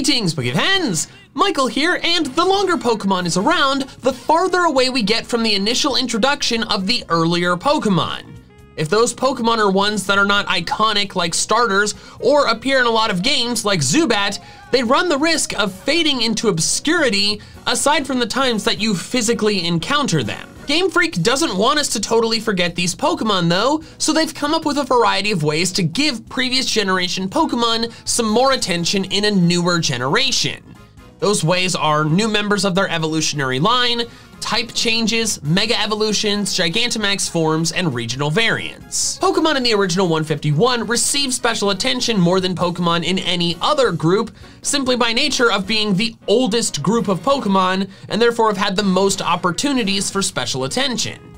Greetings, of Hens! Michael here, and the longer Pokemon is around, the farther away we get from the initial introduction of the earlier Pokemon. If those Pokemon are ones that are not iconic like starters or appear in a lot of games like Zubat, they run the risk of fading into obscurity aside from the times that you physically encounter them. Game Freak doesn't want us to totally forget these Pokemon though, so they've come up with a variety of ways to give previous generation Pokemon some more attention in a newer generation. Those ways are new members of their evolutionary line, type changes, mega evolutions, Gigantamax forms, and regional variants. Pokemon in the original 151 receive special attention more than Pokemon in any other group, simply by nature of being the oldest group of Pokemon, and therefore have had the most opportunities for special attention.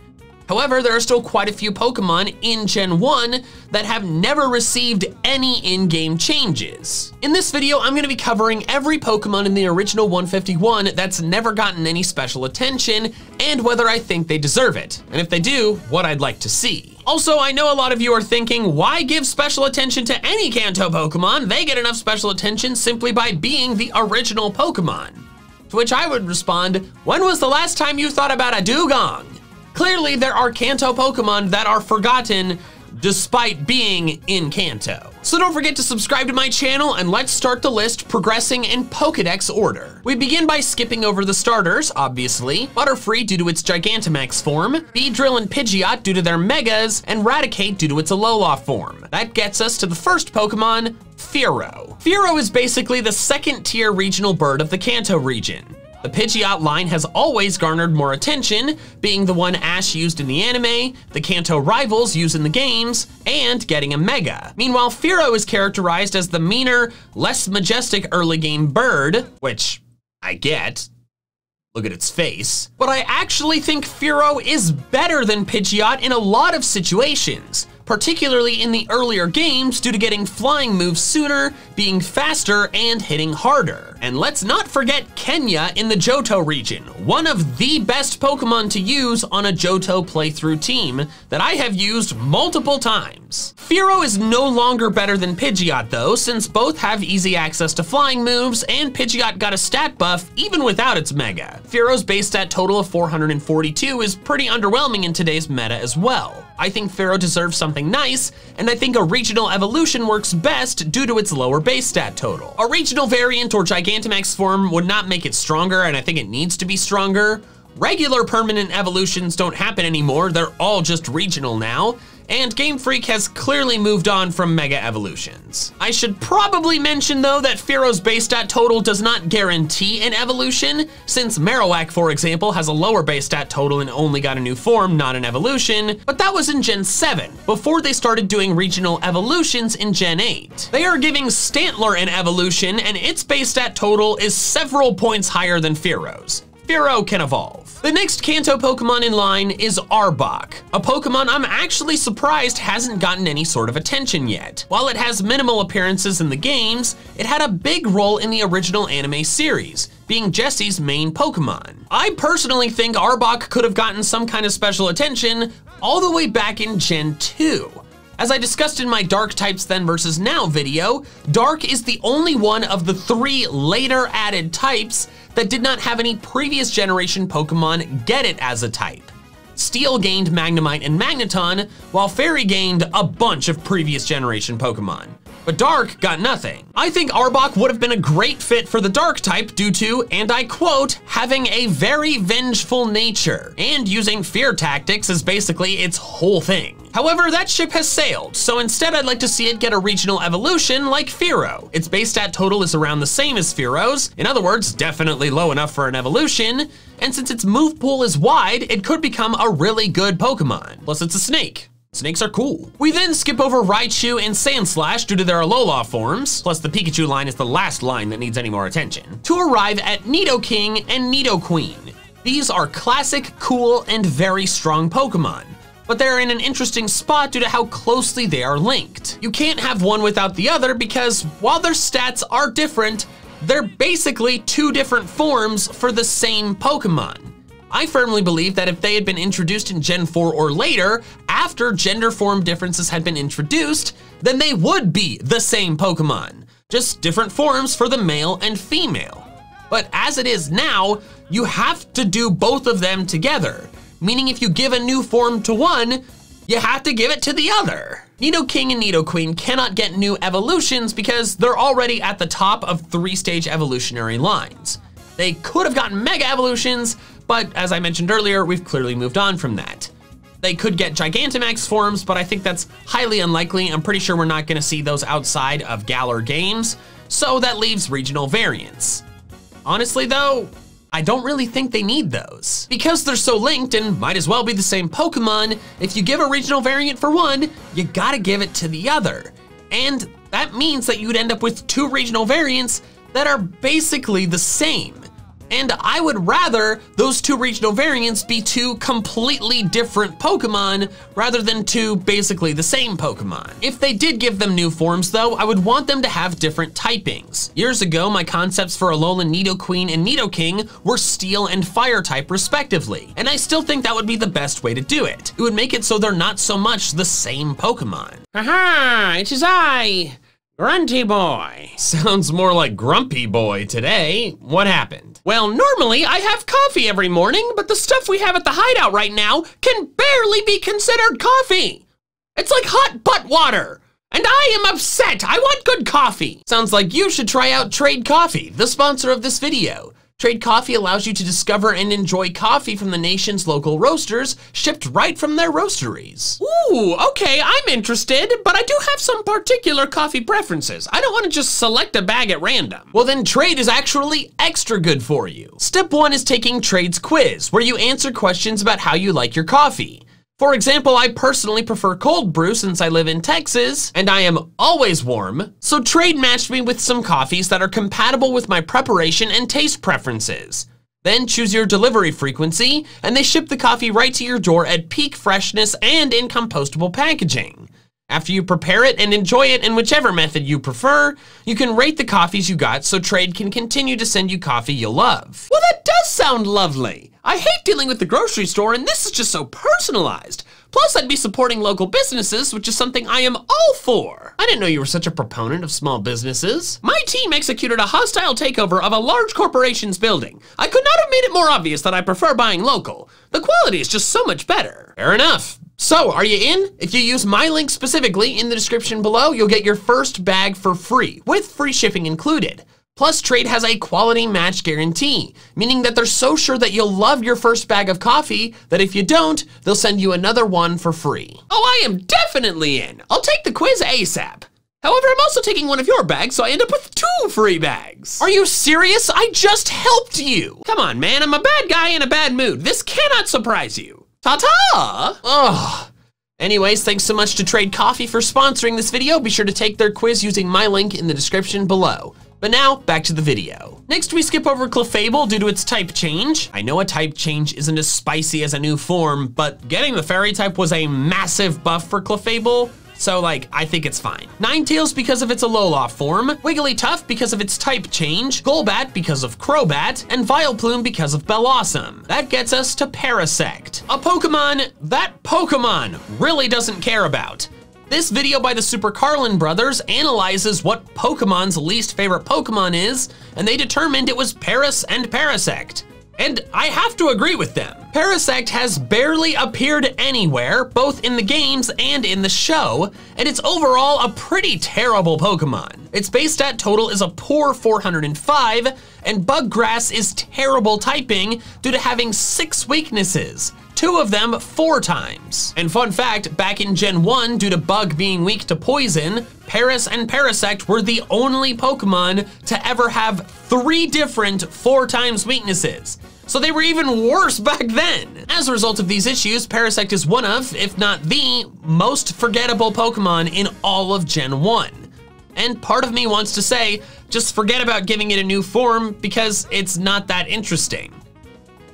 However, there are still quite a few Pokemon in Gen 1 that have never received any in-game changes. In this video, I'm gonna be covering every Pokemon in the original 151 that's never gotten any special attention and whether I think they deserve it. And if they do, what I'd like to see. Also, I know a lot of you are thinking, why give special attention to any Kanto Pokemon? They get enough special attention simply by being the original Pokemon. To which I would respond, when was the last time you thought about a Dewgong? Clearly, there are Kanto Pokemon that are forgotten despite being in Kanto. So don't forget to subscribe to my channel and let's start the list progressing in Pokedex order. We begin by skipping over the starters, obviously, Butterfree due to its Gigantamax form, Beedrill and Pidgeot due to their Megas, and Raticate due to its Alola form. That gets us to the first Pokemon, Fearow. Fearow is basically the second tier regional bird of the Kanto region. The Pidgeot line has always garnered more attention, being the one Ash used in the anime, the Kanto rivals use in the games, and getting a Mega. Meanwhile, Fearow is characterized as the meaner, less majestic early game bird, which I get, Look at its face. But I actually think Fearow is better than Pidgeot in a lot of situations particularly in the earlier games due to getting flying moves sooner, being faster, and hitting harder. And let's not forget Kenya in the Johto region, one of the best Pokemon to use on a Johto playthrough team that I have used multiple times. Fearow is no longer better than Pidgeot though, since both have easy access to flying moves, and Pidgeot got a stat buff even without its Mega. Fearow's base stat total of 442 is pretty underwhelming in today's meta as well. I think Fearow deserves something nice, and I think a regional evolution works best due to its lower base stat total. A regional variant or Gigantamax form would not make it stronger, and I think it needs to be stronger. Regular permanent evolutions don't happen anymore, they're all just regional now, and Game Freak has clearly moved on from Mega Evolutions. I should probably mention though that Fearow's base stat total does not guarantee an evolution, since Marowak, for example, has a lower base stat total and only got a new form, not an evolution, but that was in Gen 7, before they started doing regional evolutions in Gen 8. They are giving Stantler an evolution, and its base stat total is several points higher than Fearow's. Fearow can evolve. The next Kanto Pokemon in line is Arbok, a Pokemon I'm actually surprised hasn't gotten any sort of attention yet. While it has minimal appearances in the games, it had a big role in the original anime series, being Jessie's main Pokemon. I personally think Arbok could have gotten some kind of special attention all the way back in Gen 2. As I discussed in my Dark Types Then versus Now video, Dark is the only one of the three later added types that did not have any previous generation Pokemon get it as a type. Steel gained Magnemite and Magneton, while Fairy gained a bunch of previous generation Pokemon. But Dark got nothing. I think Arbok would have been a great fit for the Dark type due to, and I quote, having a very vengeful nature, and using fear tactics as basically its whole thing. However, that ship has sailed, so instead I'd like to see it get a regional evolution like Fearow. Its base stat total is around the same as Fearow's, in other words, definitely low enough for an evolution, and since its move pool is wide, it could become a really good Pokemon. Plus it's a snake. Snakes are cool. We then skip over Raichu and Sandslash due to their Alola forms, plus the Pikachu line is the last line that needs any more attention, to arrive at Nidoking and Nidoqueen. These are classic, cool, and very strong Pokemon but they're in an interesting spot due to how closely they are linked. You can't have one without the other because while their stats are different, they're basically two different forms for the same Pokemon. I firmly believe that if they had been introduced in Gen 4 or later, after gender form differences had been introduced, then they would be the same Pokemon. just different forms for the male and female. But as it is now, you have to do both of them together, meaning if you give a new form to one, you have to give it to the other. Nidoking and Nidoqueen cannot get new evolutions because they're already at the top of three-stage evolutionary lines. They could have gotten Mega Evolutions, but as I mentioned earlier, we've clearly moved on from that. They could get Gigantamax forms, but I think that's highly unlikely. I'm pretty sure we're not gonna see those outside of Galar games, so that leaves regional variants. Honestly though, I don't really think they need those. Because they're so linked and might as well be the same Pokemon, if you give a regional variant for one, you gotta give it to the other. And that means that you'd end up with two regional variants that are basically the same. And I would rather those two regional variants be two completely different Pokemon rather than two basically the same Pokemon. If they did give them new forms though, I would want them to have different typings. Years ago, my concepts for Alolan Nidoqueen and Nidoking were Steel and Fire type respectively, and I still think that would be the best way to do it. It would make it so they're not so much the same Pokemon. Aha, it is I, Grunty Boy. Sounds more like Grumpy Boy today. What happened? Well, normally I have coffee every morning, but the stuff we have at the hideout right now can barely be considered coffee. It's like hot butt water. And I am upset. I want good coffee. Sounds like you should try out Trade Coffee, the sponsor of this video. Trade Coffee allows you to discover and enjoy coffee from the nation's local roasters, shipped right from their roasteries. Ooh, okay, I'm interested, but I do have some particular coffee preferences. I don't want to just select a bag at random. Well, then Trade is actually extra good for you. Step one is taking Trade's quiz, where you answer questions about how you like your coffee. For example, I personally prefer cold brew since I live in Texas and I am always warm, so Trade matched me with some coffees that are compatible with my preparation and taste preferences. Then choose your delivery frequency, and they ship the coffee right to your door at peak freshness and in compostable packaging. After you prepare it and enjoy it in whichever method you prefer, you can rate the coffees you got so Trade can continue to send you coffee you'll love. Well, that does sound lovely. I hate dealing with the grocery store, and this is just so personalized. Plus, I'd be supporting local businesses, which is something I am all for. I didn't know you were such a proponent of small businesses. My team executed a hostile takeover of a large corporation's building. I could not have made it more obvious that I prefer buying local. The quality is just so much better. Fair enough. So, are you in? If you use my link specifically in the description below, you'll get your first bag for free, with free shipping included. Plus, Trade has a quality match guarantee, meaning that they're so sure that you'll love your first bag of coffee that if you don't, they'll send you another one for free. Oh, I am definitely in. I'll take the quiz ASAP. However, I'm also taking one of your bags, so I end up with two free bags. Are you serious? I just helped you. Come on, man, I'm a bad guy in a bad mood. This cannot surprise you. Ta-ta! Ugh. Anyways, thanks so much to Trade Coffee for sponsoring this video. Be sure to take their quiz using my link in the description below. But now, back to the video. Next, we skip over Clefable due to its type change. I know a type change isn't as spicy as a new form, but getting the fairy type was a massive buff for Clefable, so like, I think it's fine. Ninetales because of its Alola form, Wigglytuff because of its type change, Golbat because of Crobat, and Vileplume because of Bellossom. That gets us to Parasect, a Pokemon that Pokemon really doesn't care about. This video by the Super Carlin brothers analyzes what Pokemon's least favorite Pokemon is, and they determined it was Paras and Parasect. And I have to agree with them. Parasect has barely appeared anywhere, both in the games and in the show, and it's overall a pretty terrible Pokemon. Its base stat total is a poor 405, and Buggrass is terrible typing due to having six weaknesses two of them four times. And fun fact, back in Gen 1, due to Bug being weak to poison, Paras and Parasect were the only Pokemon to ever have three different four times weaknesses. So they were even worse back then. As a result of these issues, Parasect is one of, if not the, most forgettable Pokemon in all of Gen 1. And part of me wants to say, just forget about giving it a new form because it's not that interesting.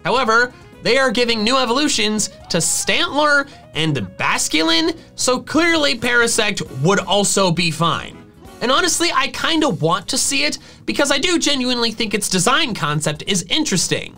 However, they are giving new evolutions to Stantler and Basculin, so clearly Parasect would also be fine. And honestly, I kinda want to see it because I do genuinely think its design concept is interesting.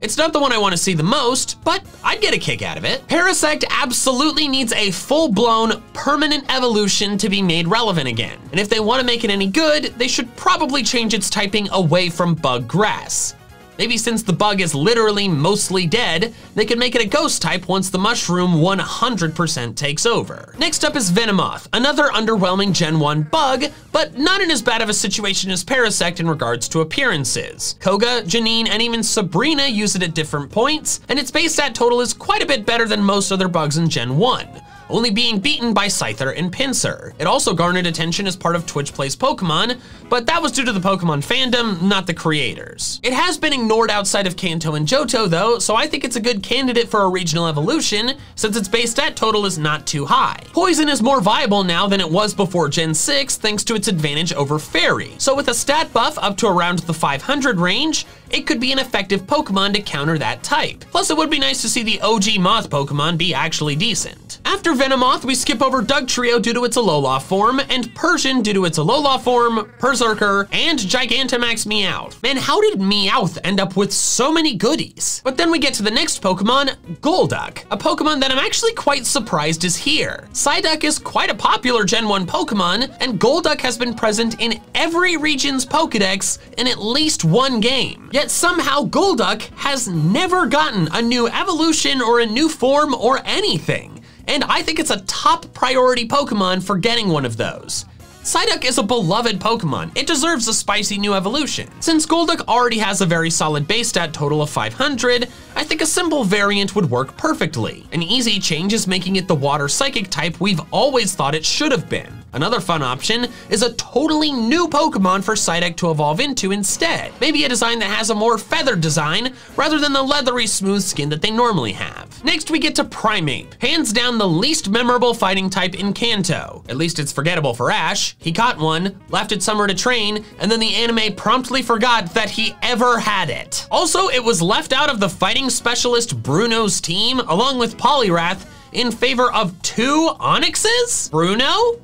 It's not the one I want to see the most, but I'd get a kick out of it. Parasect absolutely needs a full-blown, permanent evolution to be made relevant again. And if they want to make it any good, they should probably change its typing away from bug grass. Maybe since the bug is literally mostly dead, they could make it a ghost type once the mushroom 100% takes over. Next up is Venomoth, another underwhelming Gen 1 bug, but not in as bad of a situation as Parasect in regards to appearances. Koga, Janine, and even Sabrina use it at different points, and its base stat total is quite a bit better than most other bugs in Gen 1 only being beaten by Scyther and Pinsir. It also garnered attention as part of Twitch Plays Pokemon, but that was due to the Pokemon fandom, not the creators. It has been ignored outside of Kanto and Johto though, so I think it's a good candidate for a regional evolution, since its base stat total is not too high. Poison is more viable now than it was before Gen 6 thanks to its advantage over Fairy. So with a stat buff up to around the 500 range, it could be an effective Pokemon to counter that type. Plus it would be nice to see the OG Moth Pokemon be actually decent. After Venomoth, we skip over Dugtrio due to its Alola form, and Persian due to its Alola form, Perrserker, and Gigantamax Meowth. Man, how did Meowth end up with so many goodies? But then we get to the next Pokemon, Golduck, a Pokemon that I'm actually quite surprised is here. Psyduck is quite a popular Gen 1 Pokemon, and Golduck has been present in every region's Pokedex in at least one game. Yet somehow Golduck has never gotten a new evolution or a new form or anything and I think it's a top priority Pokemon for getting one of those. Psyduck is a beloved Pokemon. It deserves a spicy new evolution. Since Golduck already has a very solid base stat total of 500, I think a simple variant would work perfectly. An easy change is making it the water psychic type we've always thought it should have been. Another fun option is a totally new Pokemon for Psyduck to evolve into instead. Maybe a design that has a more feathered design rather than the leathery smooth skin that they normally have. Next we get to Primeape, hands down the least memorable fighting type in Kanto. At least it's forgettable for Ash. He caught one, left it somewhere to train, and then the anime promptly forgot that he ever had it. Also, it was left out of the fighting specialist Bruno's team along with Poliwrath in favor of two Onixes? Bruno?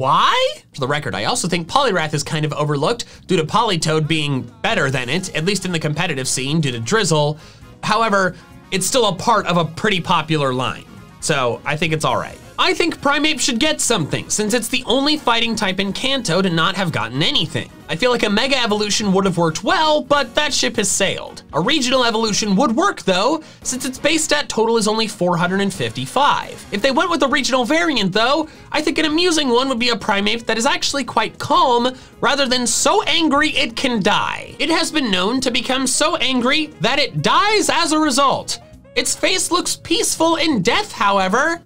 Why? For the record, I also think Poliwrath is kind of overlooked due to Politoed being better than it, at least in the competitive scene due to Drizzle. However, it's still a part of a pretty popular line. So I think it's all right. I think Primeape should get something, since it's the only fighting type in Kanto to not have gotten anything. I feel like a Mega Evolution would have worked well, but that ship has sailed. A Regional Evolution would work though, since its base stat total is only 455. If they went with a Regional variant though, I think an amusing one would be a Primeape that is actually quite calm, rather than so angry it can die. It has been known to become so angry that it dies as a result. Its face looks peaceful in death, however.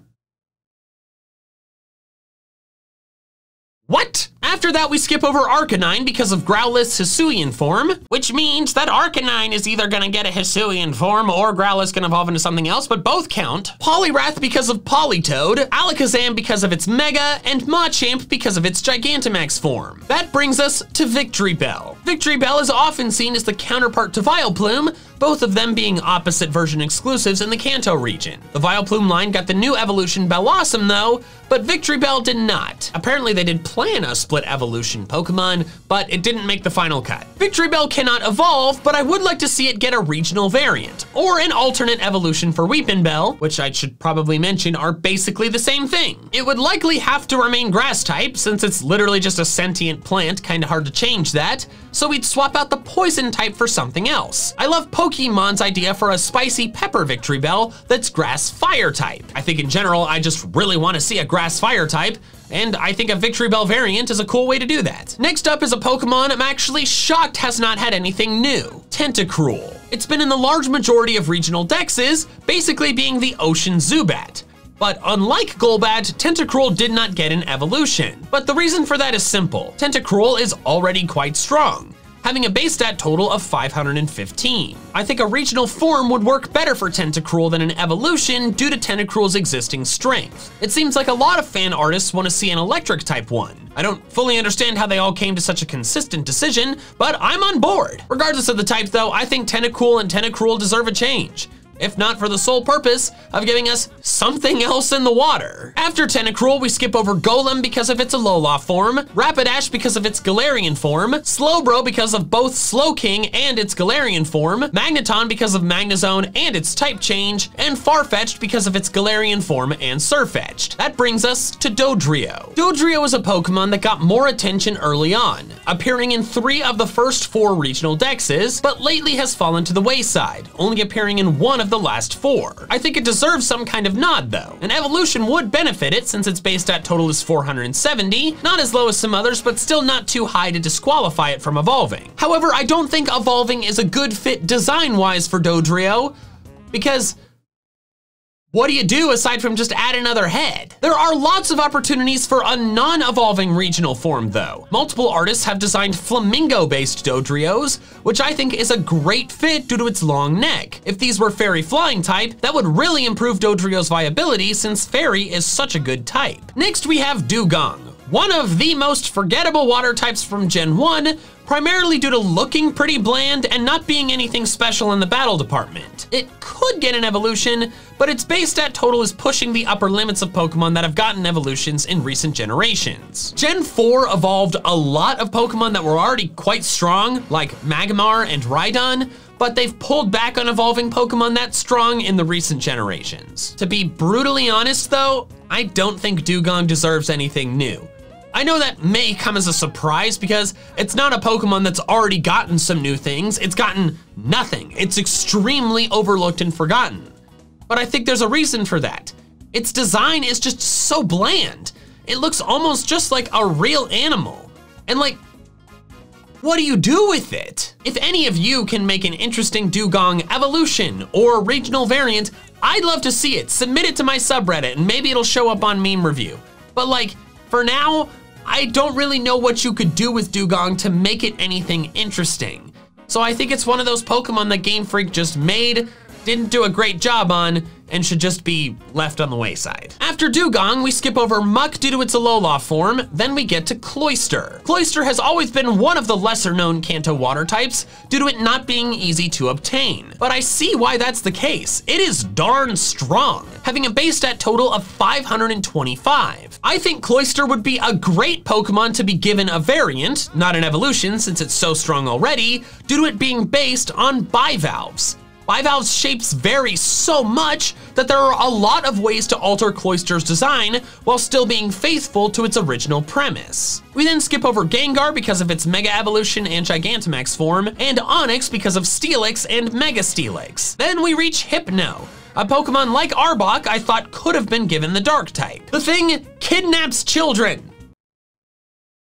What? After that, we skip over Arcanine because of Growlithe's Hisuian form, which means that Arcanine is either gonna get a Hisuian form or Growlithe can evolve into something else, but both count. Poliwrath because of Politoed, Alakazam because of its Mega, and Machamp because of its Gigantamax form. That brings us to Victreebel. Victory Bell is often seen as the counterpart to Vileplume, both of them being opposite version exclusives in the Kanto region. The Vileplume line got the new evolution Bellossom though, but Victreebel did not. Apparently they did plan a split evolution Pokemon, but it didn't make the final cut. Victreebel cannot evolve, but I would like to see it get a regional variant, or an alternate evolution for Weepinbell, which I should probably mention are basically the same thing. It would likely have to remain grass type, since it's literally just a sentient plant, kinda hard to change that, so we'd swap out the poison type for something else. I love Pokemon's idea for a spicy pepper Victreebel that's grass fire type. I think in general, I just really wanna see a grass fire type, and I think a Victreebel variant is a cool way to do that. Next up is a Pokemon I'm actually shocked has not had anything new, Tentacruel. It's been in the large majority of regional dexes, basically being the ocean Zubat. But unlike Golbat, Tentacruel did not get an evolution. But the reason for that is simple. Tentacruel is already quite strong having a base stat total of 515. I think a regional form would work better for Tentacruel than an evolution due to Tentacruel's existing strength. It seems like a lot of fan artists want to see an electric type one. I don't fully understand how they all came to such a consistent decision, but I'm on board. Regardless of the type though, I think Tentacool and Tentacruel deserve a change. If not for the sole purpose of giving us something else in the water. After Tentacruel, we skip over Golem because of its Alola form, Rapidash because of its Galarian form, Slowbro because of both Slowking and its Galarian form, Magneton because of Magnezone and its type change, and Farfetch'd because of its Galarian form and Sirfetch'd. That brings us to Dodrio. Dodrio is a Pokemon that got more attention early on, appearing in three of the first four regional dexes, but lately has fallen to the wayside, only appearing in one of the last four. I think it deserves some kind of nod though. An evolution would benefit it since its base stat total is 470, not as low as some others, but still not too high to disqualify it from evolving. However, I don't think evolving is a good fit design-wise for Dodrio, because what do you do aside from just add another head? There are lots of opportunities for a non-evolving regional form though. Multiple artists have designed flamingo-based Dodrios, which I think is a great fit due to its long neck. If these were fairy flying type, that would really improve Dodrio's viability since fairy is such a good type. Next we have Dewgong, one of the most forgettable water types from Gen 1, primarily due to looking pretty bland and not being anything special in the battle department. It could get an evolution, but its base stat total is pushing the upper limits of Pokemon that have gotten evolutions in recent generations. Gen 4 evolved a lot of Pokemon that were already quite strong, like Magmar and Rhydon, but they've pulled back on evolving Pokemon that strong in the recent generations. To be brutally honest though, I don't think Dewgong deserves anything new. I know that may come as a surprise because it's not a Pokemon that's already gotten some new things. It's gotten nothing. It's extremely overlooked and forgotten. But I think there's a reason for that. Its design is just so bland. It looks almost just like a real animal. And like, what do you do with it? If any of you can make an interesting Dewgong evolution or regional variant, I'd love to see it. Submit it to my subreddit and maybe it'll show up on meme review. But like, for now, I don't really know what you could do with Dewgong to make it anything interesting. So I think it's one of those Pokemon that Game Freak just made, didn't do a great job on, and should just be left on the wayside. After Dewgong, we skip over Muk due to its Alola form, then we get to Cloyster. Cloyster has always been one of the lesser known Kanto water types due to it not being easy to obtain. But I see why that's the case. It is darn strong, having a base stat total of 525. I think Cloyster would be a great Pokemon to be given a variant, not an evolution since it's so strong already, due to it being based on bivalves. Bivalve's shapes vary so much that there are a lot of ways to alter Cloyster's design while still being faithful to its original premise. We then skip over Gengar because of its Mega Evolution and Gigantamax form, and Onix because of Steelix and Mega Steelix. Then we reach Hypno, a Pokemon like Arbok I thought could have been given the Dark type. The thing kidnaps children.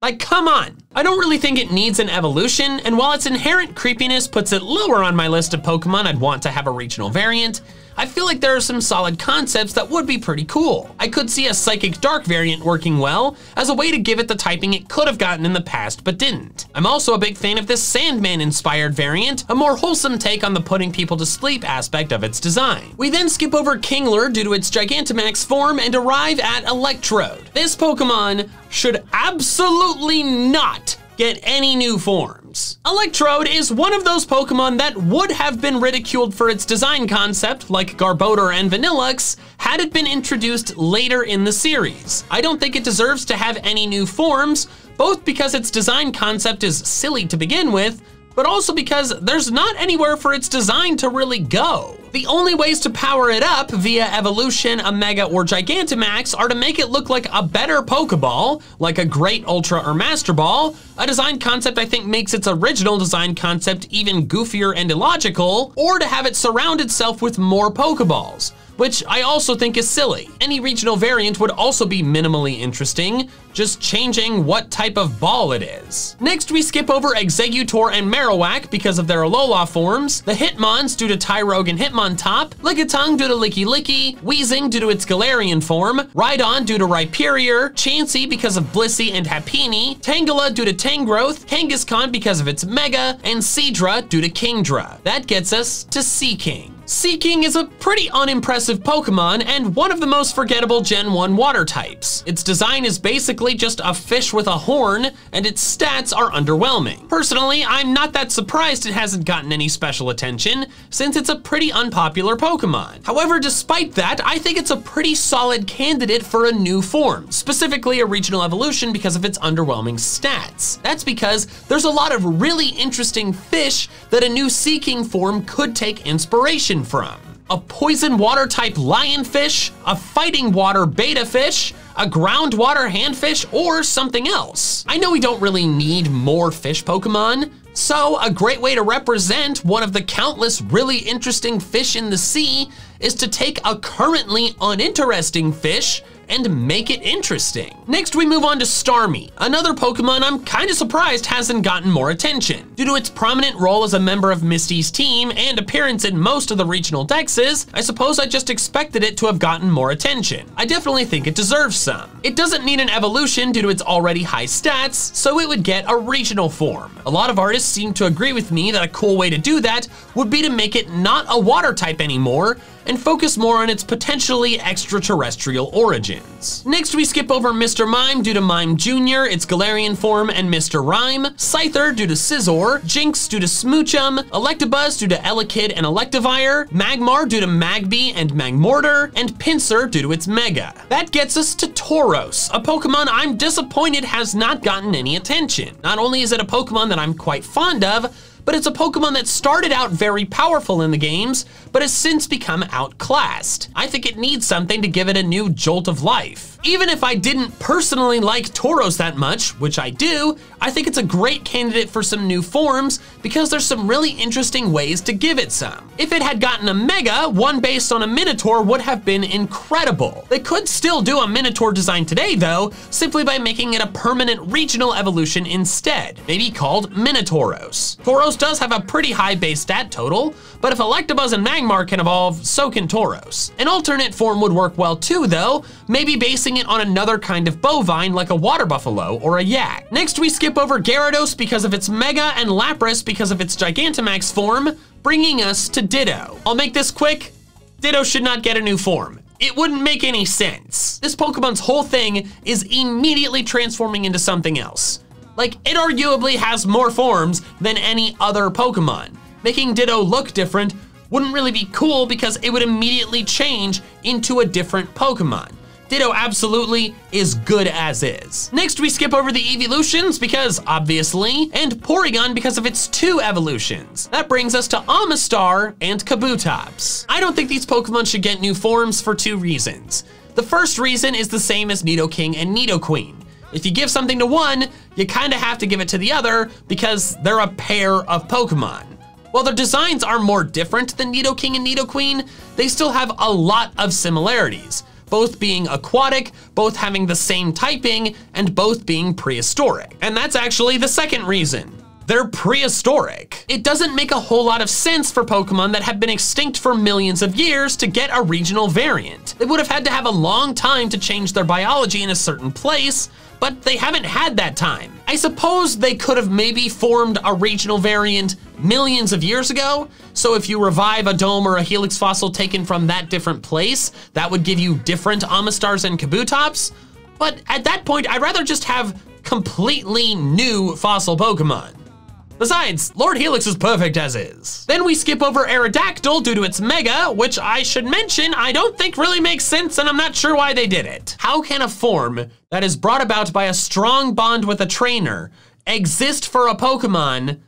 Like, come on. I don't really think it needs an evolution, and while its inherent creepiness puts it lower on my list of Pokemon I'd want to have a regional variant, I feel like there are some solid concepts that would be pretty cool. I could see a Psychic Dark variant working well as a way to give it the typing it could have gotten in the past but didn't. I'm also a big fan of this Sandman inspired variant, a more wholesome take on the putting people to sleep aspect of its design. We then skip over Kingler due to its Gigantamax form and arrive at Electrode. This Pokemon should absolutely not get any new forms. Electrode is one of those Pokemon that would have been ridiculed for its design concept, like Garbodor and Vanilluxe, had it been introduced later in the series. I don't think it deserves to have any new forms, both because its design concept is silly to begin with, but also because there's not anywhere for its design to really go. The only ways to power it up via evolution, Omega, or Gigantamax are to make it look like a better Pokeball, like a Great Ultra or Master Ball, a design concept I think makes its original design concept even goofier and illogical, or to have it surround itself with more Pokeballs which I also think is silly. Any regional variant would also be minimally interesting, just changing what type of ball it is. Next, we skip over Exeggutor and Marowak because of their Alola forms, the Hitmons due to Tyrogue and Hitmontop, Lickitung due to Lickilicky, Weezing due to its Galarian form, Rhydon due to Rhyperior, Chansey because of Blissey and Happiny, Tangela due to Tangrowth, Kangaskhan because of its Mega, and Seadra due to Kingdra. That gets us to Seaking. Seaking is a pretty unimpressive Pokemon and one of the most forgettable Gen 1 water types. Its design is basically just a fish with a horn, and its stats are underwhelming. Personally, I'm not that surprised it hasn't gotten any special attention, since it's a pretty unpopular Pokemon. However, despite that, I think it's a pretty solid candidate for a new form, specifically a regional evolution because of its underwhelming stats. That's because there's a lot of really interesting fish that a new Seaking form could take inspiration from. A poison water type lionfish, a fighting water beta fish, a groundwater handfish, or something else. I know we don't really need more fish Pokemon, so a great way to represent one of the countless really interesting fish in the sea is to take a currently uninteresting fish and make it interesting. Next, we move on to Starmie, another Pokemon I'm kind of surprised hasn't gotten more attention. Due to its prominent role as a member of Misty's team and appearance in most of the regional dexes, I suppose I just expected it to have gotten more attention. I definitely think it deserves some. It doesn't need an evolution due to its already high stats, so it would get a regional form. A lot of artists seem to agree with me that a cool way to do that would be to make it not a water type anymore, and focus more on its potentially extraterrestrial Next, we skip over Mr. Mime due to Mime Jr., its Galarian form, and Mr. Rime, Scyther due to Scizor, Jynx due to Smoochum, Electabuzz due to Elekid and Electivire, Magmar due to Magby and Magmortar, and Pinsir due to its Mega. That gets us to Tauros, a Pokemon I'm disappointed has not gotten any attention. Not only is it a Pokemon that I'm quite fond of, but it's a Pokemon that started out very powerful in the games, but has since become outclassed. I think it needs something to give it a new jolt of life. Even if I didn't personally like Tauros that much, which I do, I think it's a great candidate for some new forms because there's some really interesting ways to give it some. If it had gotten a Mega, one based on a Minotaur would have been incredible. They could still do a Minotaur design today though, simply by making it a permanent regional evolution instead, maybe called Minotauros. Tauros does have a pretty high base stat total, but if Electabuzz and Magmar can evolve, so can Tauros. An alternate form would work well too though, maybe basing it on another kind of bovine like a water buffalo or a yak. Next we skip over Gyarados because of its Mega and Lapras because of its Gigantamax form, bringing us to Ditto. I'll make this quick, Ditto should not get a new form. It wouldn't make any sense. This Pokemon's whole thing is immediately transforming into something else. Like, it arguably has more forms than any other Pokemon. Making Ditto look different wouldn't really be cool because it would immediately change into a different Pokemon. Ditto absolutely is good as is. Next, we skip over the Eeveelutions because obviously, and Porygon because of its two evolutions. That brings us to Omastar and Kabutops. I don't think these Pokemon should get new forms for two reasons. The first reason is the same as Nidoking and Nidoqueen. If you give something to one, you kind of have to give it to the other because they're a pair of Pokemon. While their designs are more different than Nidoking and Nidoqueen, they still have a lot of similarities both being aquatic, both having the same typing, and both being prehistoric. And that's actually the second reason. They're prehistoric. It doesn't make a whole lot of sense for Pokemon that have been extinct for millions of years to get a regional variant. They would have had to have a long time to change their biology in a certain place, but they haven't had that time. I suppose they could have maybe formed a regional variant millions of years ago. So if you revive a dome or a helix fossil taken from that different place, that would give you different Omastars and Kabutops. But at that point, I'd rather just have completely new fossil Pokemon. Besides, Lord Helix is perfect as is. Then we skip over Aerodactyl due to its Mega, which I should mention I don't think really makes sense and I'm not sure why they did it. How can a form that is brought about by a strong bond with a trainer exist for a Pokemon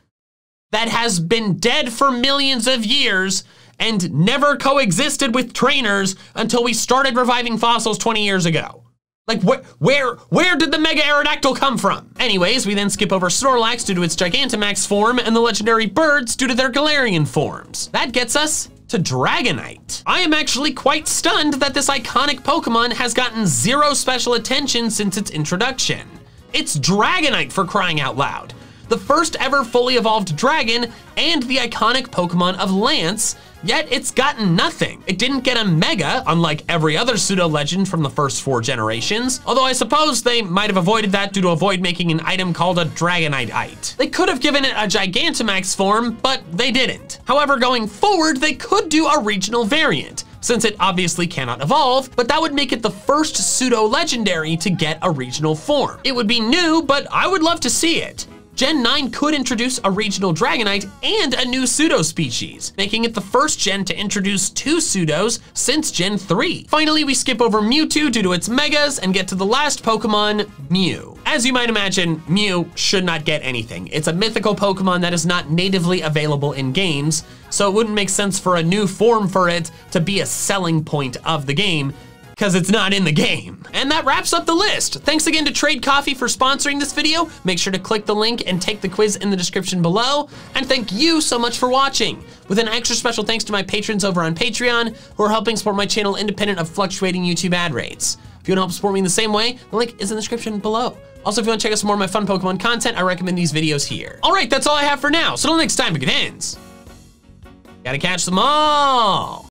that has been dead for millions of years and never coexisted with trainers until we started reviving fossils 20 years ago? Like where where where did the Mega Aerodactyl come from? Anyways, we then skip over Snorlax due to its Gigantamax form and the legendary birds due to their Galarian forms. That gets us to Dragonite. I am actually quite stunned that this iconic Pokemon has gotten zero special attention since its introduction. It's Dragonite for crying out loud. The first ever fully evolved dragon, and the iconic Pokemon of Lance, yet it's gotten nothing. It didn't get a Mega, unlike every other pseudo legend from the first four generations, although I suppose they might have avoided that due to avoid making an item called a Dragonite. They could have given it a Gigantamax form, but they didn't. However, going forward, they could do a regional variant, since it obviously cannot evolve, but that would make it the first pseudo legendary to get a regional form. It would be new, but I would love to see it. Gen 9 could introduce a regional Dragonite and a new pseudo species, making it the first gen to introduce two pseudos since Gen 3. Finally, we skip over Mewtwo due to its megas and get to the last Pokemon, Mew. As you might imagine, Mew should not get anything. It's a mythical Pokemon that is not natively available in games, so it wouldn't make sense for a new form for it to be a selling point of the game, because it's not in the game. And that wraps up the list. Thanks again to Trade Coffee for sponsoring this video. Make sure to click the link and take the quiz in the description below. And thank you so much for watching. With an extra special thanks to my patrons over on Patreon who are helping support my channel independent of fluctuating YouTube ad rates. If you wanna help support me in the same way, the link is in the description below. Also, if you wanna check out some more of my fun Pokemon content, I recommend these videos here. All right, that's all I have for now. So until next time, big ends. Gotta catch them all.